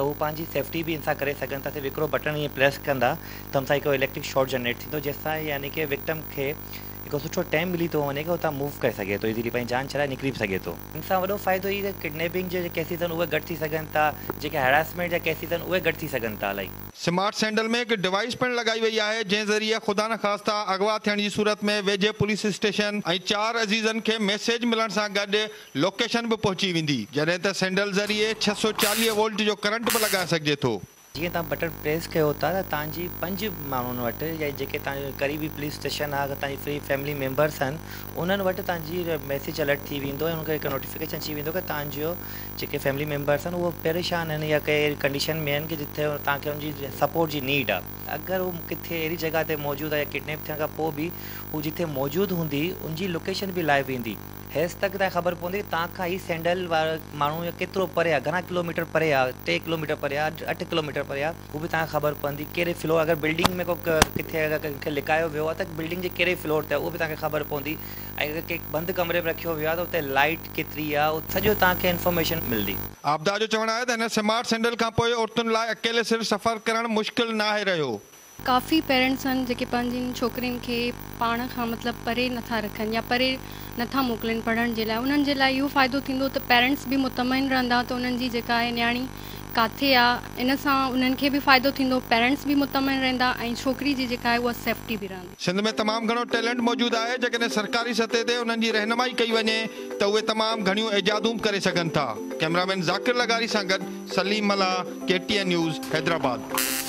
तो वो पाँच सेफ्टी भी इंसान सां करे सघनि था सिर्फ़ु हिकिड़ो बटण ईअं प्रेस कंदा त हुन सां इलेक्ट्रिक शॉर्ट जनरेट थी तो जैसा यानी कि विक्टम के हिकु सुठो टाइम मिली थो वञे मूव करे सघे थो सघे थो सघनि था इलाही स्मार्ट सेंडल में हिकु डिवाइस पिणु लॻाई वई आहे जंहिं ज़रिए ख़ुदा न ख़ासि अगवा थियण जी सूरत में वेझे पुलिस स्टेशन ऐं चारि अज़ीज़नि खे मैसेज मिलण सां गॾु लोकेशन बि पहुची वेंदी जॾहिं त सेंडल ज़रिए छह सौ चालीह वोल्ट जो करंट बि लॻाए सघिजे थो जीअं तव्हां बटन प्रेस कयो था पंज माण्हुनि वटि या जेके क़रीबी पुलिस स्टेशन आहे अगरि फ्री फैमिली मेंबर्स आहिनि उन्हनि वटि मैसेज अलर्ट थी वेंदो ऐं हुनखे हिकु नोटिफिकेशन अची वेंदो की तव्हांजो फैमिली मेंबर्स आहिनि उहो परेशान आहिनि या कई कंडीशन में आहिनि की जिथे तक उनकी सपोर्ट की नीड आ अगर वो किथे अहिड़ी जॻह ते मौजूदु आहे या किडनैप थे भी वो जिथे मौजूद होंगी उनकी लोकेशन भी लाइव ईंदी तक तव्हांखे ख़बर पवंदी तव्हां खां ई सैंडल वारा माण्हू केतिरो परे आहे घणा किलोमीटर परे आहे टे किलोमीटर परे आहे अठ किलोमीटर परे आहे उहो बि तव्हांखे ख़बर पवंदी कहिड़े फ्लोर अगरि बिल्डिंग में को किथे कंहिंखे लिकायो वियो आहे त बिल्डिंग जे कहिड़े फ्लोर ते आहे उहा बि तव्हांखे ख़बर पवंदी ऐं अगरि कंहिं बंदि कमरे में रखियो वियो आहे त हुते लाइट केतिरी आहे सॼो तव्हांखे इंफॉर्मेशन मिलंदी आहे त काफ़ी पेरेंट्स आहिनि जेके पंहिंजनि छोकिरियुनि खे पाण खां हाँ, मतिलबु परे नथा रखनि या परे नथा मोकिलनि पढ़ण जे लाइ उन्हनि जे लाइ इहो फ़ाइदो पेरेंट्स भी मुतमिन रहंदा तो उन्हनि जी न्याणी किथे आहे इन सां उन्हनि खे पेरेंट्स भी मुतमिन रही ऐं छोकिरी जी सेफ्टी बि रहंदी सिंध में तमाम घणो टैलेंट मौजूदु आहे जेकॾहिं सरकारी सतह ते उन्हनि रहनुमाई कई वञे त उहे तमामु घणियूं एजादूं करे सघनि था कैमरामैन ज़ाकिर लगारी सलीम मला के टी एन न्यूज़ हैदराबाद